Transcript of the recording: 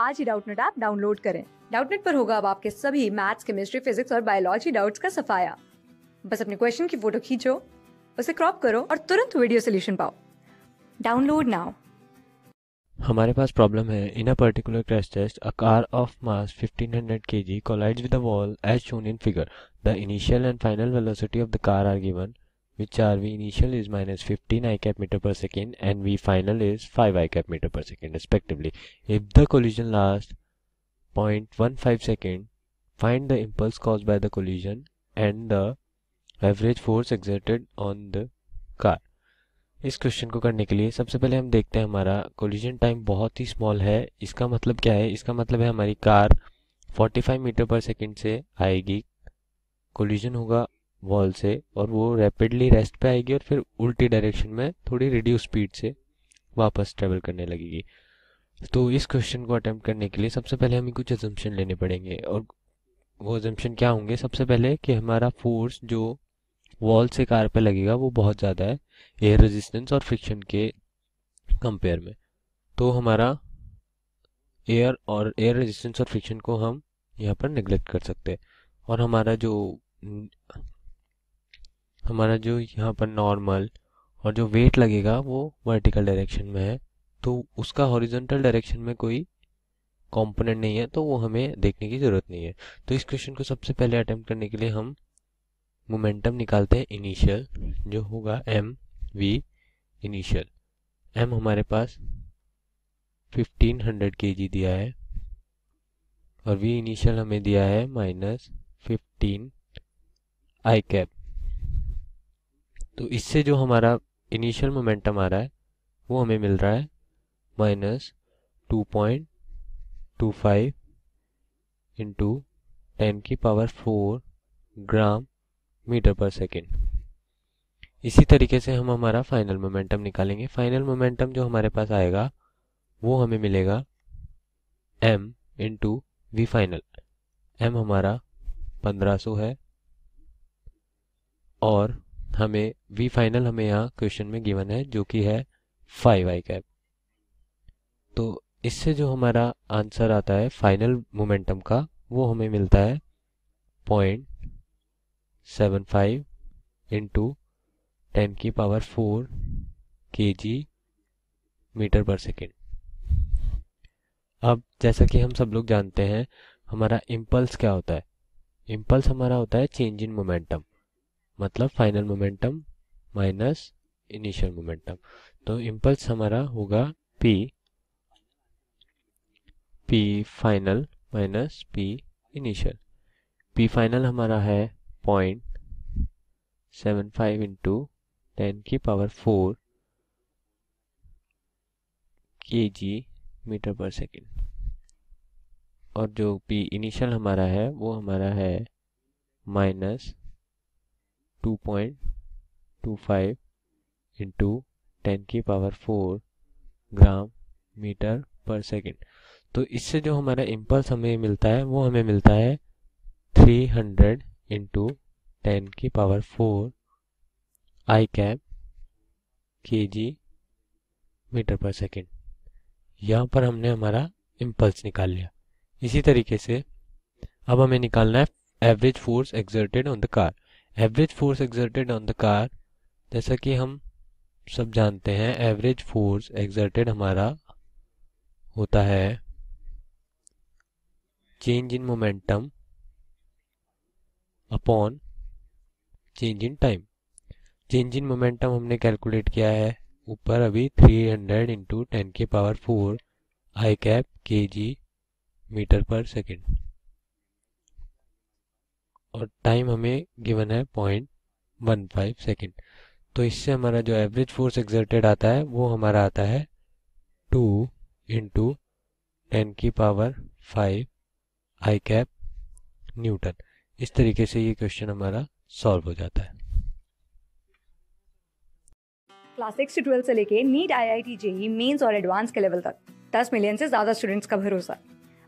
आज ही Doubtnut app download करें। डाउटनेट पर होगा अब आपके सभी मैथ्स केमिस्ट्री फिजिक्स और बायोलॉजी डाउट्स का सफाया। बस अपने क्वेश्चन की फ़ोटो खींचो, उसे क्रॉप करो और तुरंत वीडियो सोल्यूशन पाओ। डाउनलोड नाउ हमारे पास प्रॉब्लम है। In a particular crash test a car of mass 1500 kg collides with a wall as shown in figure. The initial and final velocity of the car are given. Which are v initial is minus 15 i cap meter per second and v final is 5 i cap meter per second respectively if the collision lasts 0.15 second find the impulse caused by the collision and the average force exerted on the car इस question को करने के लिए सबसे पहले हम देखते हैं हमारा कोलिजन टाइम बहुत ही स्मॉल है इसका मतलब क्या है इसका मतलब है हमारी कार 45 मीटर पर सेकंड से आएगी कोलिजन होगा वॉल से और वो रैपिडली रेस्ट पे आएगी और फिर उल्टी डायरेक्शन में थोड़ी रिड्यूस स्पीड से वापस ट्रेवल करने लगेगी। तो इस क्वेश्चन को अटेम्प्ट करने के लिए सबसे पहले हमें कुछ एजम्पन लेने पड़ेंगे और वो एजम्पन क्या होंगे? सबसे पहले कि हमारा फोर्स जो वॉल से कार पे लगेगा वो बहुत ज़्यादा है एयर रेजिस्टेंस और फ्रिक्शन के कंपेयर में। तो हमारा एयर और एयर रेजिस्टेंस और फ्रिक्शन को हम यहाँ पर निगलेक्ट कर सकते हैं। और हमारा जो हमारा जो यहाँ पर नॉर्मल और जो वेट लगेगा वो वर्टिकल डायरेक्शन में है तो उसका हॉरिजॉन्टल डायरेक्शन में कोई कंपोनेंट नहीं है तो वो हमें देखने की ज़रूरत नहीं है। तो इस क्वेश्चन को सबसे पहले अटेम्प्ट करने के लिए हम मोमेंटम निकालते हैं इनिशियल जो होगा एम वी इनिशियल एम हमारे पास 1500 केजी दिया है और वी इनिशियल हमें दिया है माइनस फिफ्टीन आई कैप तो इससे जो हमारा इनिशियल मोमेंटम आ रहा है, वो हमें मिल रहा है minus two point two five into ten की power four gram metre per second इसी तरीके से हम हमारा फाइनल मोमेंटम निकालेंगे। फाइनल मोमेंटम जो हमारे पास आएगा, वो हमें मिलेगा m into V final M हमारा 1500 है और हमें वी फाइनल हमें यहाँ क्वेश्चन में गिवन है, जो कि है फाइव आई कैप तो इससे जो हमारा आंसर आता है फाइनल मोमेंटम का, वो हमें मिलता है point seven five into ten की power four K G metre पर सेकेंड अब जैसा कि हम सब लोग जानते हैं, हमारा इम्पल्स क्या होता है? इम्पल्स हमारा होता है चेंज इन मोमेंटम मतलब final momentum minus initial momentum तो इम्पल्स हमारा होगा p p final minus p initial p final हमारा है point seven five into ten की power four K G metre पर सेकेंड और जो p इनिशियल हमारा है, वो हमारा है minus two point two five into ten की power four gram metre per second तो इससे जो हमारा इम्पल्स हमें मिलता है, वो हमें मिलता है थ्री हंड्रेड इंटू टेन की power four i cap K G metre पर सेकेंड यहाँ पर हमने हमारा इम्पल्स निकाल लिया। इसी तरीके से अब हमें निकालना है average force exerted on the car average force exerted on the car जैसा कि हम सब जानते हैं एवरेज फोर्स एक्सर्टेड हमारा होता है change in momentum upon change in time change in momentum हमने कैलकुलेट किया है ऊपर अभी 300 हंड्रेड इंटू टेन के power four i cap K G metre per second और टाइम हमें गिवन है पॉइंट वन फाइव सेकेंड तो इससे हमारा जो एवरेज फोर्स एक्सर्टेड आता है, वो हमारा आता है टू इंटू टेन की power five i cap newton इस तरीके से ये क्वेश्चन हमारा सॉल्व हो जाता है। क्लास सिक्स से ट्वेल्थ से लेके NEET I I T JEE mains और एडवांस के लेवल तक। दस मिलियन से ज़्यादा स्टूडेंट्स का भरोसा।